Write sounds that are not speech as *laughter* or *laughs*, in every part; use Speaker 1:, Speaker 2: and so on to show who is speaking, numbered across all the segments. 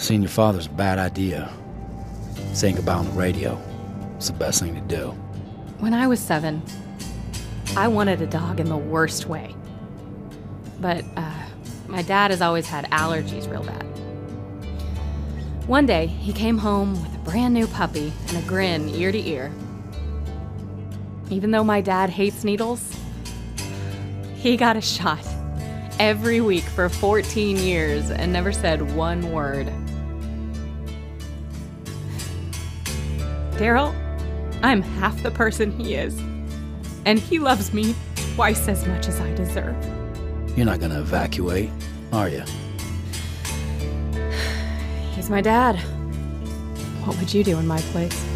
Speaker 1: Seeing your father's a bad idea. Saying goodbye on the radio. It's the best thing to do.
Speaker 2: When I was seven, I wanted a dog in the worst way. But uh, my dad has always had allergies real bad. One day, he came home with a brand new puppy and a grin ear to ear. Even though my dad hates needles, he got a shot every week for 14 years and never said one word. Daryl, I'm half the person he is, and he loves me twice as much as I deserve.
Speaker 1: You're not gonna evacuate, are you? *sighs*
Speaker 2: He's my dad. What would you do in my place?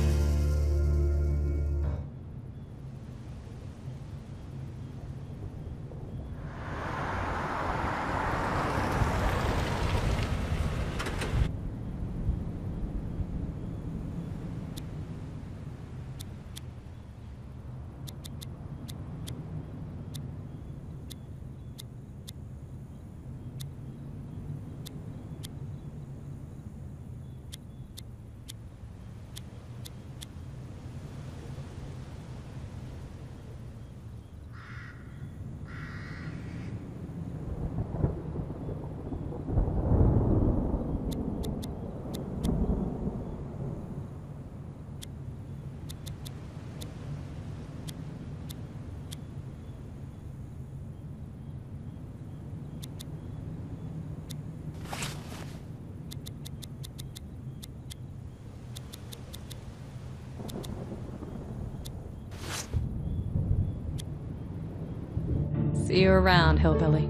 Speaker 2: You around, Hillbilly.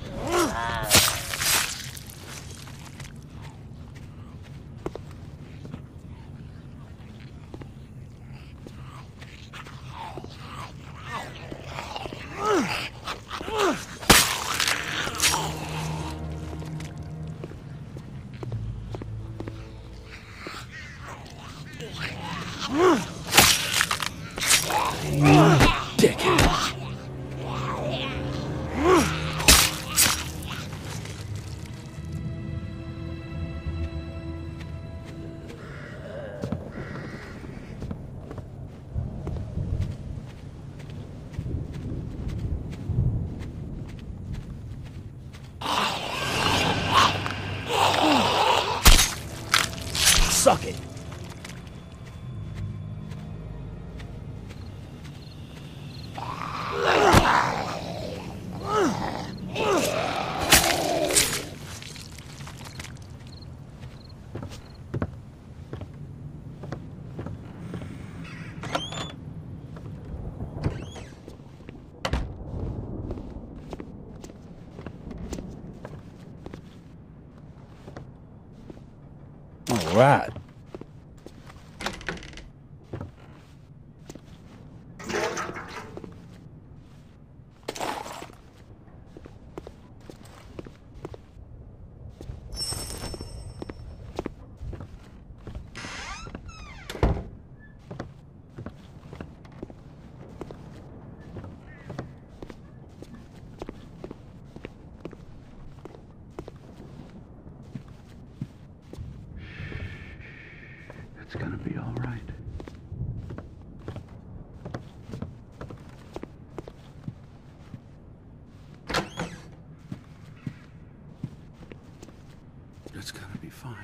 Speaker 1: Dickhead. *laughs* right.
Speaker 3: It's gonna be all right. It's gonna be fine.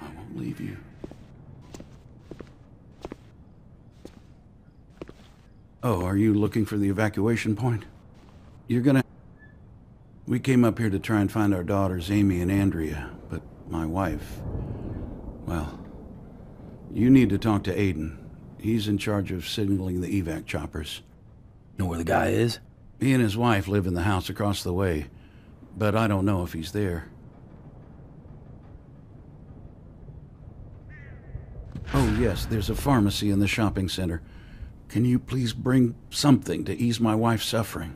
Speaker 3: I won't leave you. Oh, are you looking for the evacuation point? You're gonna. We came up here to try and find our daughters, Amy and Andrea, but my wife. Well, you need to talk to Aiden. He's in charge of signaling the evac choppers.
Speaker 1: Know where the guy is?
Speaker 3: He and his wife live in the house across the way, but I don't know if he's there. Oh, yes, there's a pharmacy in the shopping center. Can you please bring something to ease my wife's suffering?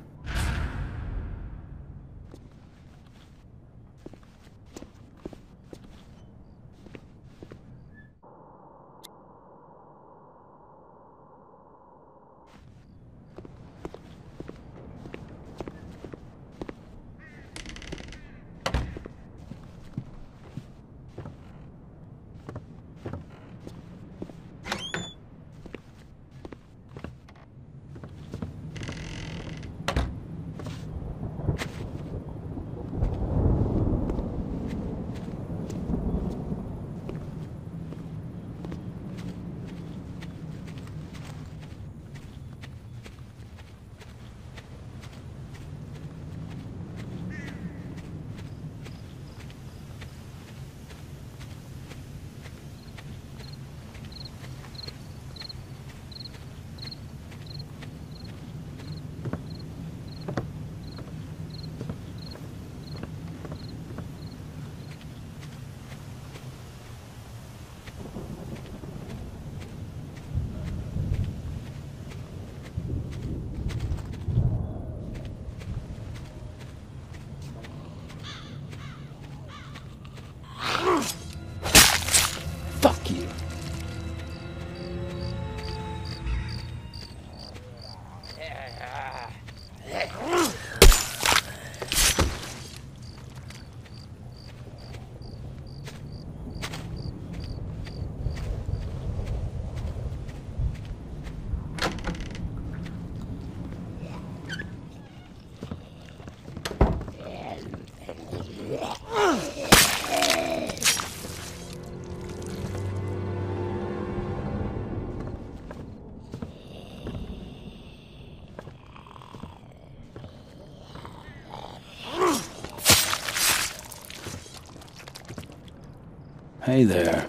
Speaker 1: Hey there.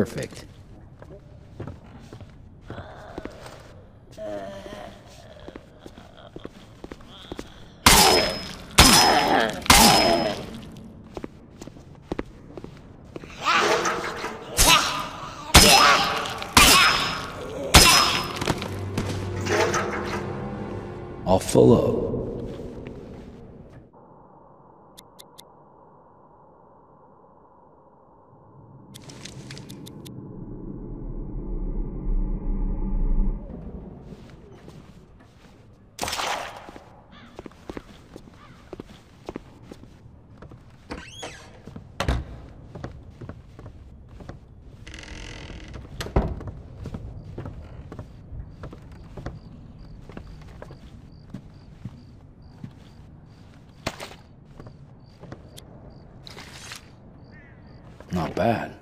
Speaker 1: Perfect. All full up. Not bad.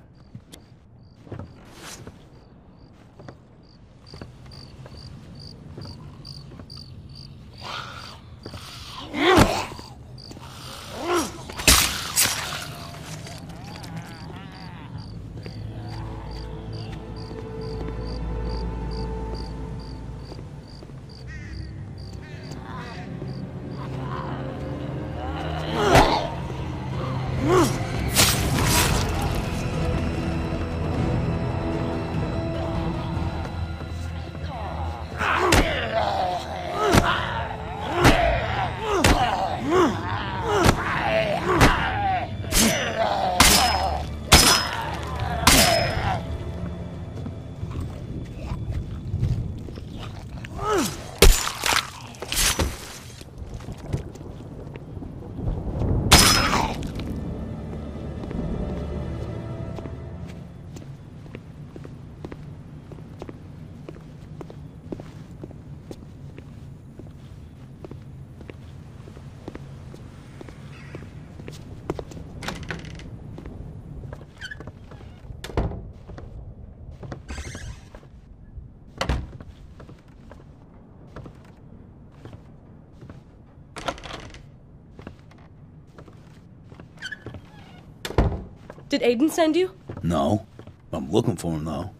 Speaker 4: Did Aiden send you?
Speaker 1: No. I'm looking for him, though.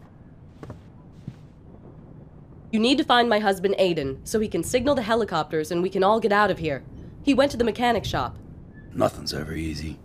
Speaker 4: You need to find my husband Aiden so he can signal the helicopters and we can all get out of here. He went to the mechanic shop.
Speaker 1: Nothing's ever easy.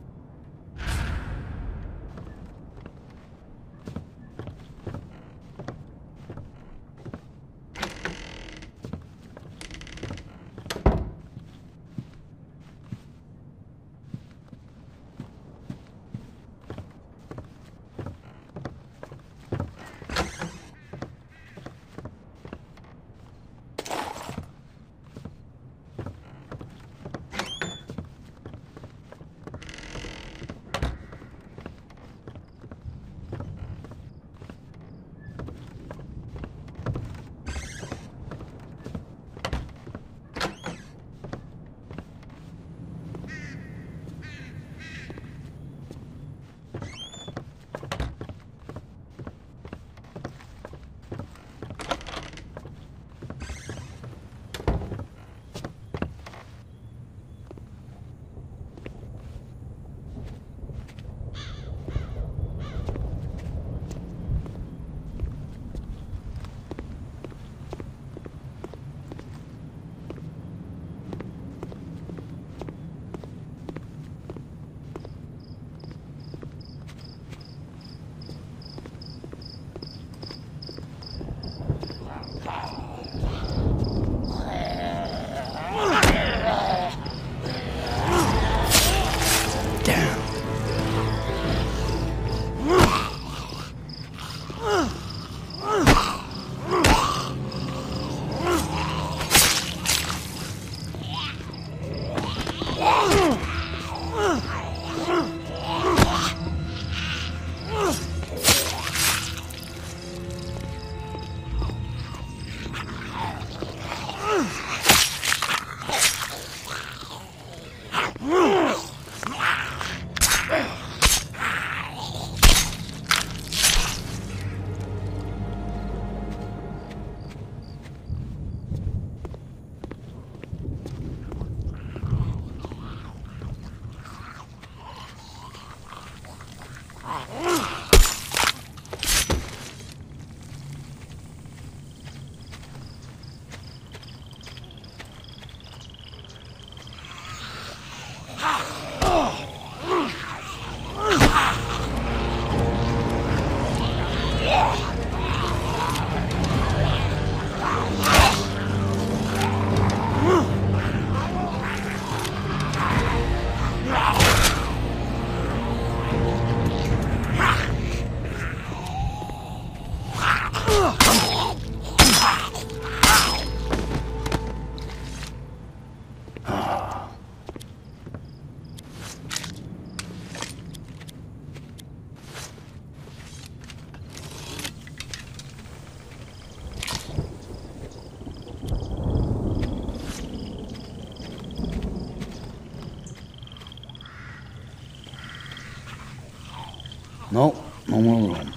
Speaker 1: No, no more room.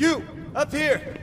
Speaker 5: You! Up here!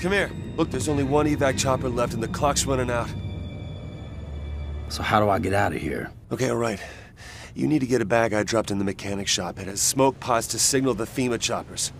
Speaker 5: Come here. Look, there's only one evac chopper left and the clock's running out.
Speaker 1: So how do I get out of here?
Speaker 5: Okay, all right. You need to get a bag I dropped in the mechanic shop. It has smoke pods to signal the FEMA choppers.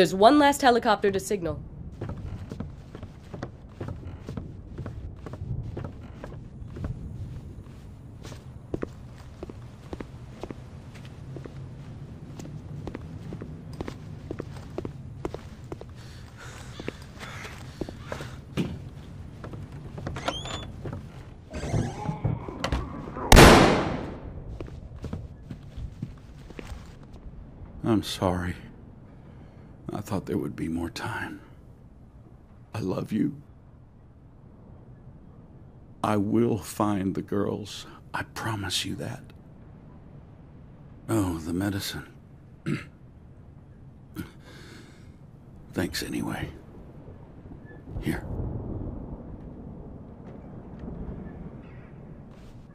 Speaker 4: There's one last helicopter to signal.
Speaker 3: I'm sorry. Thought there would be more time. I love you. I will find the girls. I promise you that. Oh, the medicine. *clears throat* Thanks anyway. Here.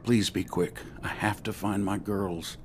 Speaker 3: Please be quick. I have to find my girls.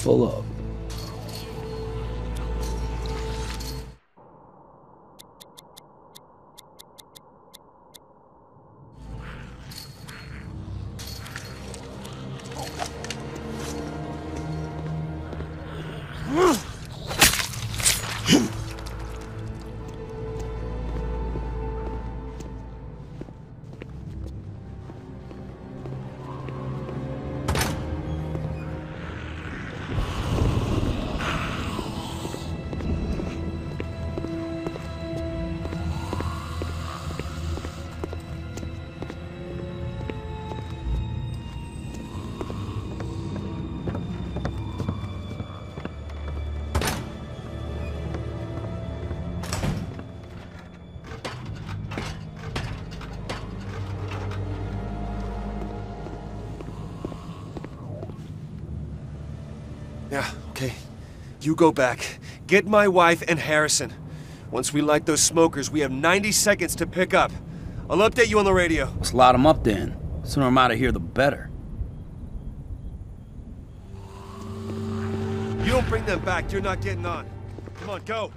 Speaker 1: Full up.
Speaker 5: You go back. Get my wife and Harrison. Once we light those smokers, we have 90 seconds to pick up. I'll update you on the radio.
Speaker 1: Let's light them up then. The Sooner I'm out of here, the better.
Speaker 5: You don't bring them back, you're not getting on. Come on, go.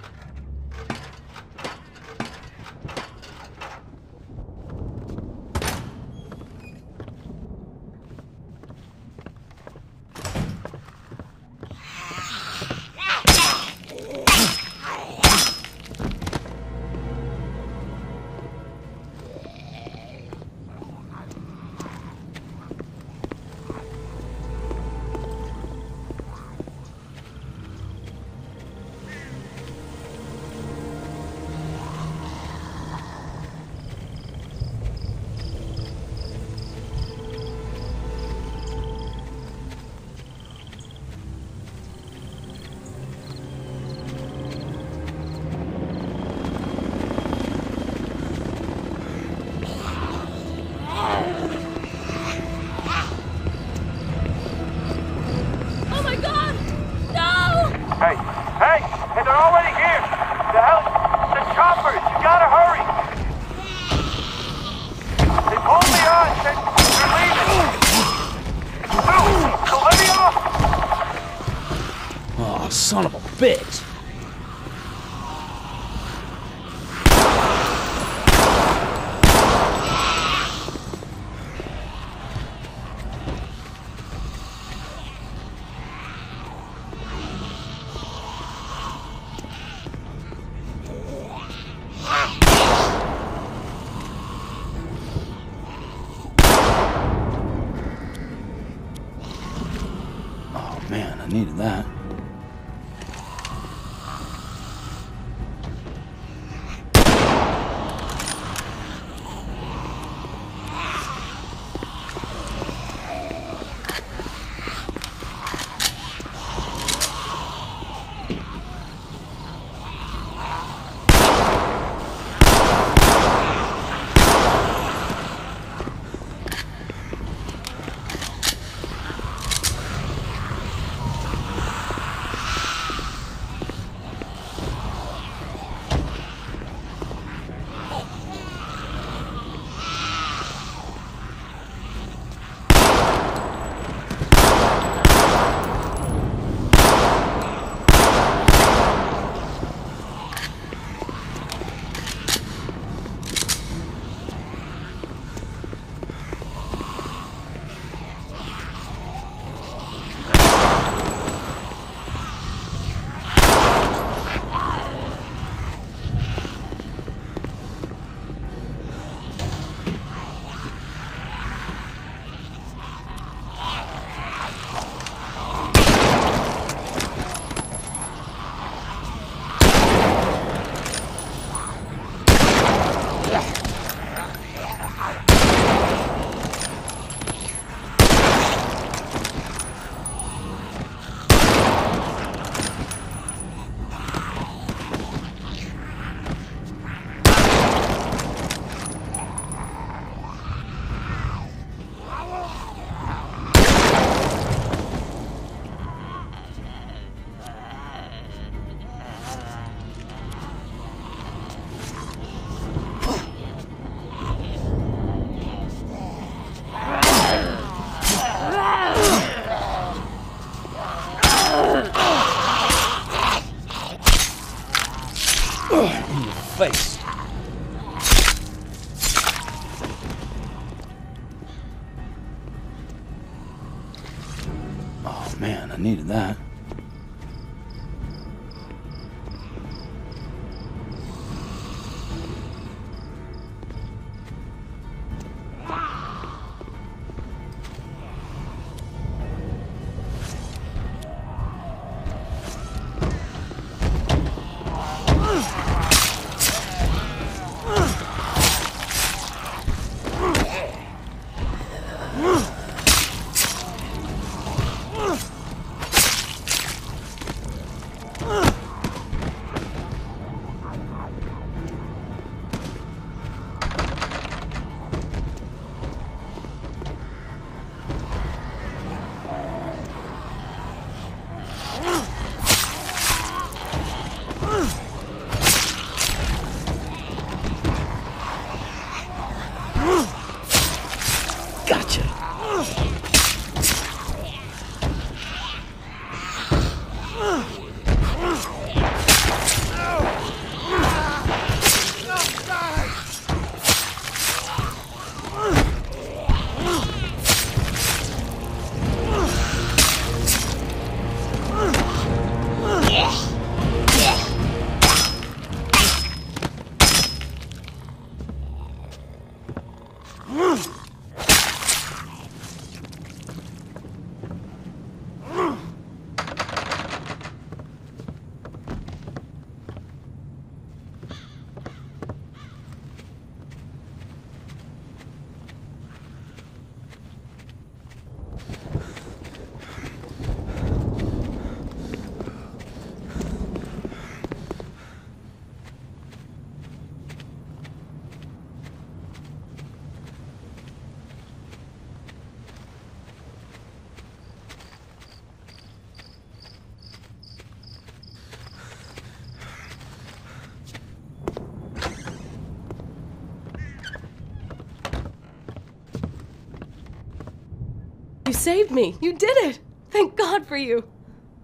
Speaker 4: Saved me. You did it. Thank God for you.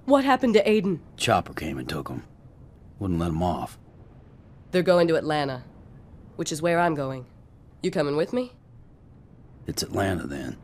Speaker 4: What happened to Aiden?
Speaker 1: Chopper came and took him. Wouldn't let him off.
Speaker 4: They're going to Atlanta, which is where I'm going. You coming with me?
Speaker 1: It's Atlanta then.